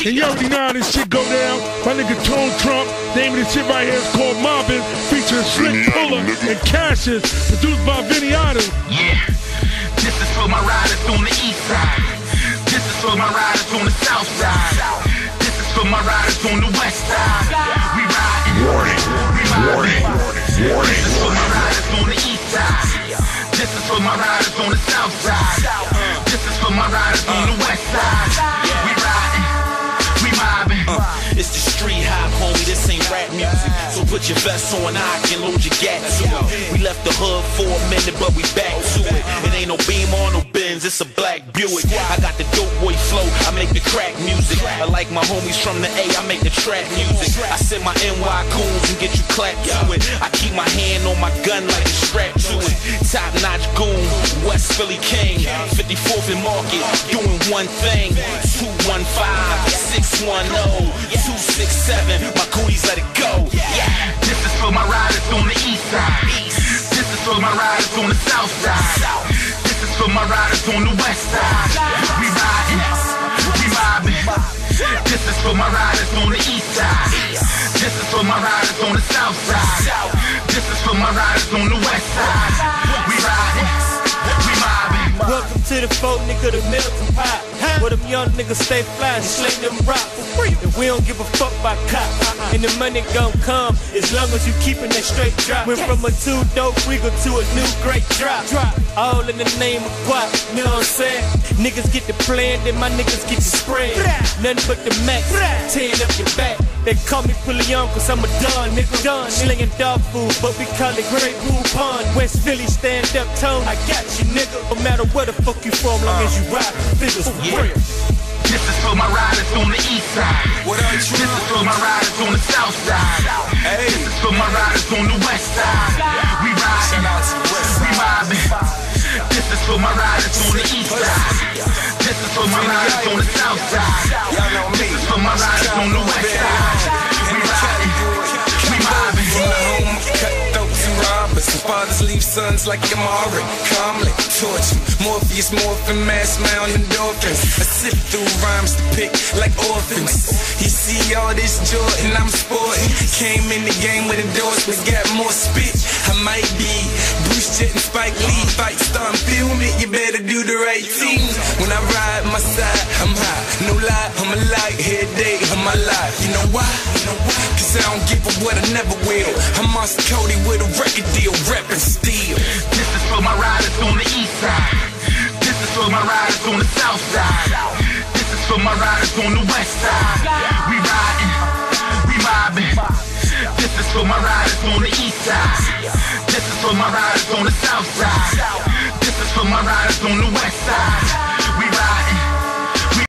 And you already know how this shit go down. My nigga Tone Trump. Name of this shit right here is called Mobbin, featuring Slick Pulla and Cashis, produced by Vinny Otto. Yeah, this is for my riders on the east side. This is for my riders on the south side. This is for my riders on the west side. We riding. Warning. We riding. Warning. This is for my riders on the east side. This is for my riders on the south side. This is for my riders on the west side. We riding. Put your vest on, I can load your gat to it. We left the hood for a minute, but we back to it. It ain't no beam on no Benz, it's a black Buick. I got the dope boy flow, I make the crack music. I like my homies from the A, I make the trap music. I send my NY coons and get you clapped to it. I keep my hand on my gun like it's strapped to it. Top notch goon, West Philly King, 54th and Market, doing one thing. 215, 610, 267. My cooties let it go. Side. This is for my riders on the south side. This is for my riders on the west side. We riding, we mobbing. This is for my riders on the east side. This is for my riders on the south side. This is for my riders on the west side. We riding, we mobbing. Welcome to the folk nigga, the melting pot. Where them young niggas stay fly and slay them rock for free. We don't give a fuck about cops. And the money gon' come as long as you keepin' that straight drop. Went from a two dope regal to a new great drop. All in the name of guap, you know what I'm saying? Niggas get the plan, then my niggas get the spread. Nothing but the max, tearing up your back. They call me young cause I'm a done, nigga. Done, slinging dog food, but we call it Great Blue Pond. West Philly stand up tone, I got you, nigga. No matter where the fuck you from, long as you ride figures for Yeah. real. This is for my riders on the east side. What up, This is for my riders on the south side. This is for my riders on the west side. We riding, we mobbing. This is for my riders on the east side. This is for my riders on the south side. This is for my riders on the west side. We riding, sons like Amari. Calmly torture. Morpheus, morphin, mass mound endorphins. I sift through rhymes to pick like orphans. You see all this Jordan, I'm sporting. Came in the game with endorsements, got more spit. I might be Bruce Jet and Spike Lee. Fight starting film it, you better do the right thing. When I ride my side, I'm high. No lie, I'm a light. Head day my life. You know why? Cause I don't give a what I never will. I'm Monster Kody with a record deal, rapping steel. This is for my riders on the east side. This is for my riders on the south side. This is for my riders on the west side. We riding, we mobbing. This is for my riders on the east side. This is for my riders on the south side. This is for my riders on the west side.